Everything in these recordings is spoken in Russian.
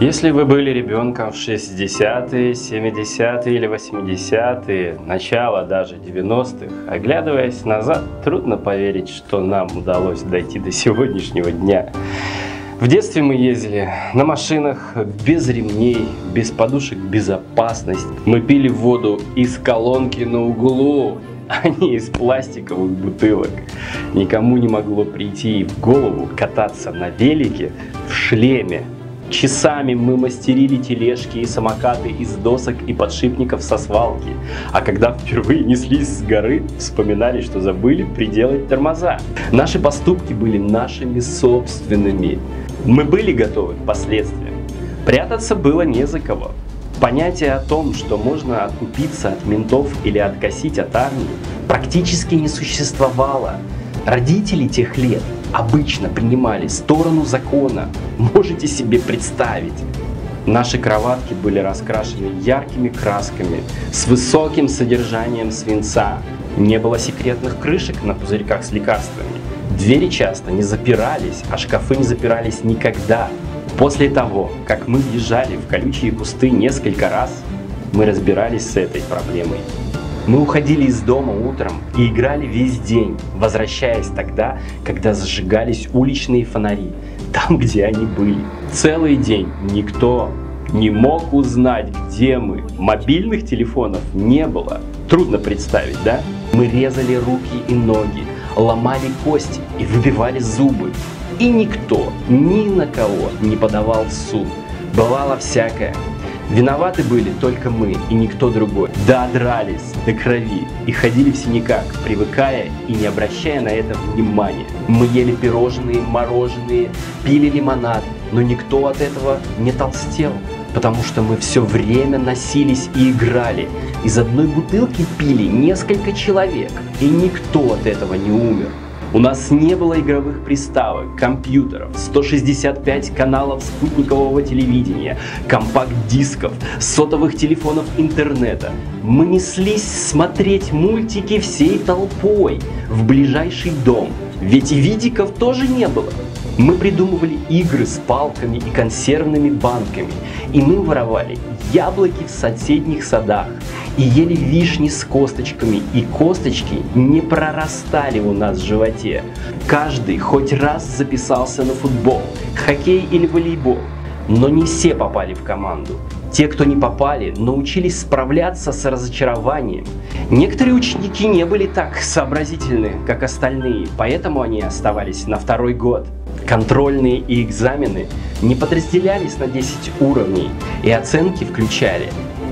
Если вы были ребенком в 60-е, 70-е или 80-е, начало даже 90-х, оглядываясь назад, трудно поверить, что нам удалось дойти до сегодняшнего дня. В детстве мы ездили на машинах без ремней, без подушек безопасности. Мы пили воду из колонки на углу, а не из пластиковых бутылок. Никому не могло прийти в голову кататься на велике в шлеме Часами мы мастерили тележки и самокаты из досок и подшипников со свалки. А когда впервые неслись с горы, вспоминали, что забыли приделать тормоза. Наши поступки были нашими собственными. Мы были готовы к последствиям. Прятаться было не за кого. Понятие о том, что можно откупиться от ментов или откосить от армии, практически не существовало. Родители тех лет обычно принимали сторону закона. Можете себе представить? Наши кроватки были раскрашены яркими красками с высоким содержанием свинца. Не было секретных крышек на пузырьках с лекарствами. Двери часто не запирались, а шкафы не запирались никогда. После того, как мы въезжали в колючие кусты несколько раз, мы разбирались с этой проблемой мы уходили из дома утром и играли весь день, возвращаясь тогда, когда зажигались уличные фонари, там, где они были. Целый день никто не мог узнать, где мы. Мобильных телефонов не было. Трудно представить, да? Мы резали руки и ноги, ломали кости и выбивали зубы. И никто ни на кого не подавал в суд. Бывало всякое. Виноваты были только мы и никто другой. Да, дрались до крови и ходили в синяках, привыкая и не обращая на это внимания. Мы ели пирожные, мороженые, пили лимонад, но никто от этого не толстел, потому что мы все время носились и играли. Из одной бутылки пили несколько человек, и никто от этого не умер. У нас не было игровых приставок, компьютеров, 165 каналов спутникового телевидения, компакт-дисков, сотовых телефонов интернета. Мы неслись смотреть мультики всей толпой в ближайший дом, ведь и видиков тоже не было. Мы придумывали игры с палками и консервными банками, и мы воровали яблоки в соседних садах, и ели вишни с косточками, и косточки не прорастали у нас в животе. Каждый хоть раз записался на футбол, хоккей или волейбол, но не все попали в команду. Те, кто не попали, научились справляться с разочарованием. Некоторые ученики не были так сообразительны, как остальные, поэтому они оставались на второй год. Контрольные и экзамены не подразделялись на 10 уровней, и оценки включали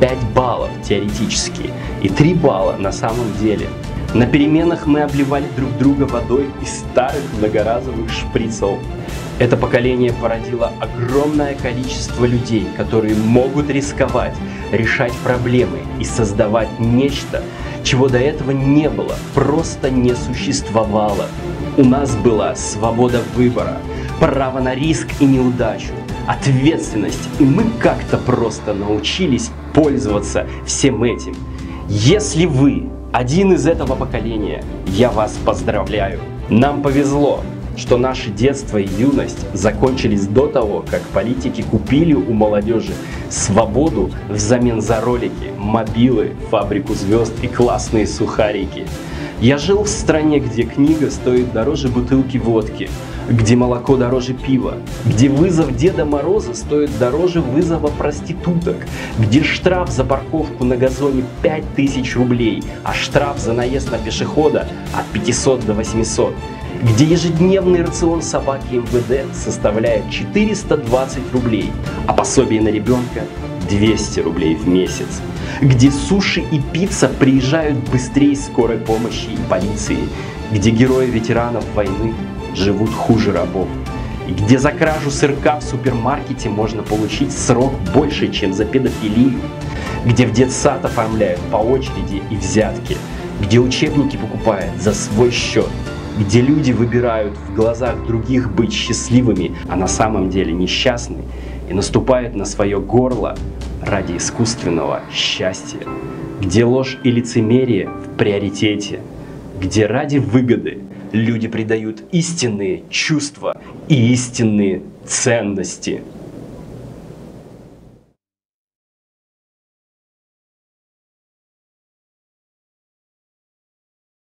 5 баллов теоретически и 3 балла на самом деле. На переменах мы обливали друг друга водой из старых многоразовых шприцев. Это поколение породило огромное количество людей, которые могут рисковать, решать проблемы и создавать нечто, чего до этого не было, просто не существовало. У нас была свобода выбора, право на риск и неудачу, ответственность, и мы как-то просто научились пользоваться всем этим. Если вы один из этого поколения, я вас поздравляю. Нам повезло, что наше детство и юность закончились до того, как политики купили у молодежи свободу взамен за ролики, мобилы, фабрику звезд и классные сухарики. Я жил в стране, где книга стоит дороже бутылки водки, где молоко дороже пива, где вызов Деда Мороза стоит дороже вызова проституток, где штраф за парковку на газоне 5000 рублей, а штраф за наезд на пешехода от 500 до 800, где ежедневный рацион собаки МВД составляет 420 рублей, а пособие на ребенка 200 рублей в месяц, где суши и пицца приезжают быстрее скорой помощи и полиции, где герои ветеранов войны живут хуже рабов, и где за кражу сырка в супермаркете можно получить срок больше, чем за педофилию, где в детсад оформляют по очереди и взятки, где учебники покупают за свой счет, где люди выбирают в глазах других быть счастливыми, а на самом деле несчастны, и наступают на свое горло ради искусственного счастья, где ложь и лицемерие в приоритете, где ради выгоды люди придают истинные чувства и истинные ценности –